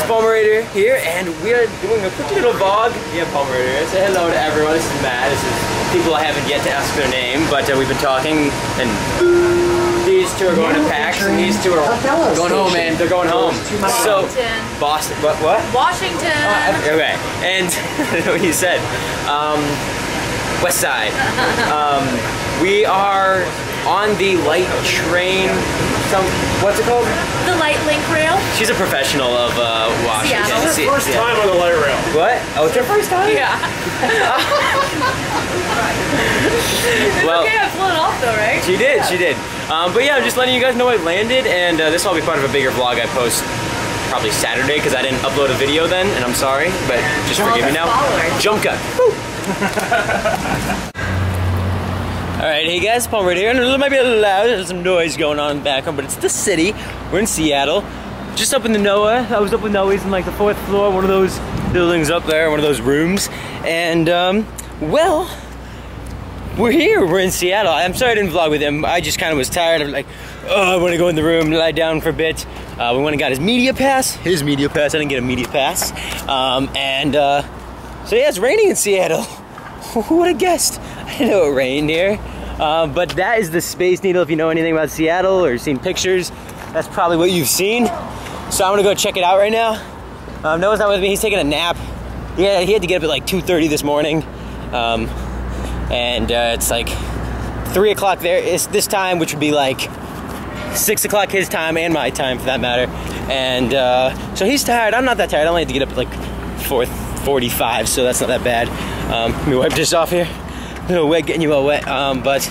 guys, Palmerater here, and we are doing a quick little vlog. Yeah, Palmerater. Say hello to everyone. This is Matt. This is people I haven't yet to ask their name, but uh, we've been talking, and these two are going to PAX, and these two are going home, man. They're going home. So. Boston. What? What? Washington. Okay, and what you said. Um, West Side. Um, we are on the light train. Some what's it called? the light link rail. She's a professional of uh, Washington. Seattle. Se- First yeah. time on the light rail. What? Oh, it's your first time? Yeah. Well, okay, I've flown off though, right? she did. She did. Um, but yeah, I'm just letting you guys know I landed, and uh, this will all be part of a bigger vlog I post probably Saturday because I didn't upload a video then, and I'm sorry, but just forgive me now. followers. Jump cut. Woo. All right, hey guys, Paul right here. And it might be a little loud. There's some noise going on in the background, but it's the city. We're in Seattle. Just up in the Noah. I was up with Noah's in like the fourth floor, one of those buildings up there, one of those rooms. And um, well, we're here. We're in Seattle. I'm sorry I didn't vlog with him. I just kind of was tired. of like, oh, I want to go in the room, lie down for a bit. Uh, we went and got his media pass. His media pass. I didn't get a media pass. Um, and uh, so yeah, it's raining in Seattle. Who would have guessed? I didn't know it rained here. Um, but that is the Space Needle. If you know anything about Seattle or seen pictures, that's probably what you've seen. So I'm gonna go check it out right now. Um, Noah's not with me. He's taking a nap. Yeah, he had to get up at like 2:30 this morning, um, and uh, it's like three o'clock there. It's this time, which would be like six o'clock his time and my time for that matter. And uh, so he's tired. I'm not that tired. I only had to get up at like 4:45, so that's not that bad. Um, let me wipe this off here. A little wet, getting you all wet. Um, but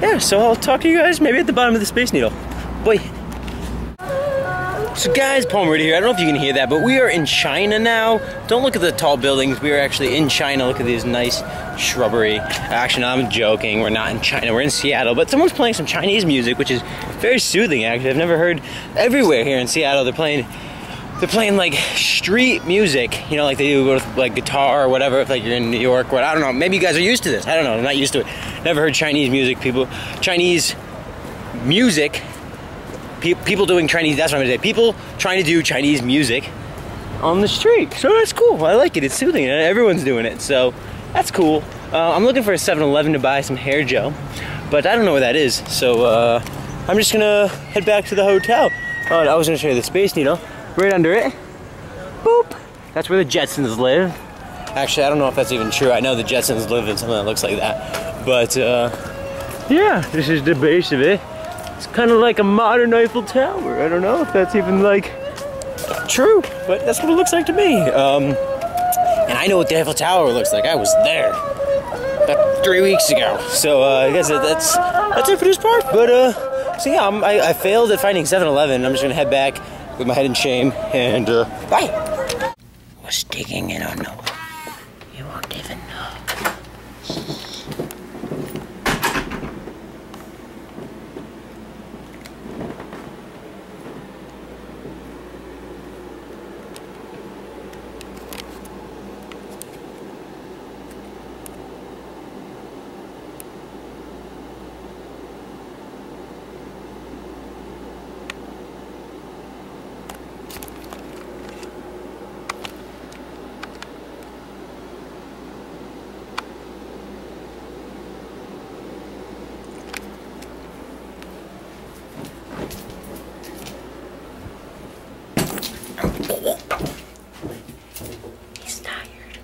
yeah, so I'll talk to you guys maybe at the bottom of the Space Needle. Boy. So guys, Palmer here. I don't know if you can hear that, but we are in China now. Don't look at the tall buildings. We are actually in China. Look at these nice shrubbery. Actually, no, I'm joking. We're not in China. We're in Seattle. But someone's playing some Chinese music, which is very soothing. Actually, I've never heard everywhere here in Seattle. They're playing. They're playing like street music, you know, like they do with like guitar or whatever. If like you're in New York, what I don't know. Maybe you guys are used to this. I don't know. I'm not used to it. Never heard Chinese music. People, Chinese music pe- people doing Chinese. That's what I'm gonna say. People trying to do Chinese music on the street. So that's cool. I like it. It's soothing. Everyone's doing it. So that's cool. Uh, I'm looking for a 7-Eleven to buy some hair gel, but I don't know where that is. So uh, I'm just gonna head back to the hotel. Oh, I was gonna show you the Space Needle. Right under it. Boop. That's where the Jetsons live. Actually, I don't know if that's even true. I know the Jetsons live in something that looks like that. But uh, yeah, this is the base of it. It's kind of like a modern Eiffel Tower. I don't know if that's even like true, but that's what it looks like to me. Um, and I know what the Eiffel Tower looks like. I was there about three weeks ago. So uh, I guess that's that's it for this part. But uh, so yeah, I'm, I, I failed at finding 7-Eleven. I'm just gonna head back with my head in shame and uh, bye. Was digging in on. You won't even know. He's tired.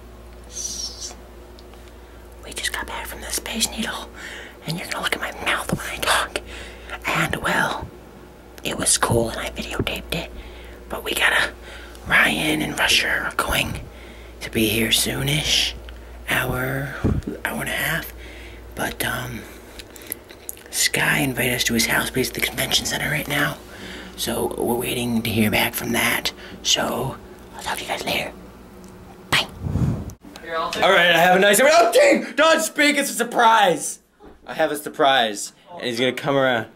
We just got back from the Space Needle, and you're gonna look at my mouth when I talk. And well, it was cool, and I videotaped it. But we gotta. Ryan and Rusher are going to be here soonish, hour, hour and a half. But um, Sky invited us to his house, based at the convention center right now. So we're waiting to hear back from that. So I'll talk to you guys later. Bye. All right, I have a nice. Oh, dang! Don't speak. It's a surprise. I have a surprise, and he's gonna come around.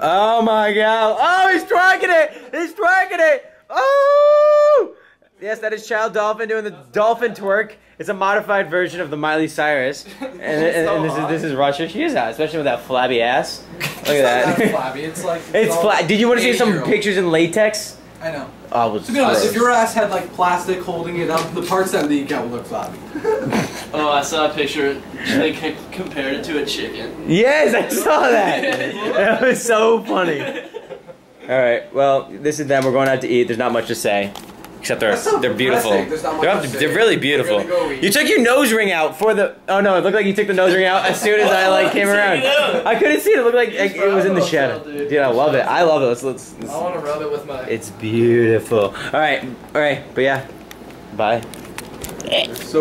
Oh my god! Oh, he's twerking it! He's twerking it! Oh! Yes, that is Child Dolphin doing the dolphin twerk. It's a modified version of the Miley Cyrus, and, and, and this is this is Russia. She is hot, especially with that flabby ass. Look at that. flabby. It's like It's flat. Did you want to see some pictures in latex? I know. I was. To be honest, if your ass had like plastic holding it up, the parts that leak out would look flabby. Oh, I saw a picture. They compared it to a chicken. Yes, I saw that. that was so funny. All right, well, this is them. We're going out to eat. There's not much to say, except they're so they're beautiful. depressing. There's not much They're, to they're really beautiful. Go. You took your nose ring out for the. Oh no, it looked like you took the nose ring out as soon as I like came around. I couldn't see it. It looked like, like it was in the shadow. Dude, I love it. I love it. Let's let's. let's I want to rub it with my. it's beautiful. All right, all right, but yeah, bye. So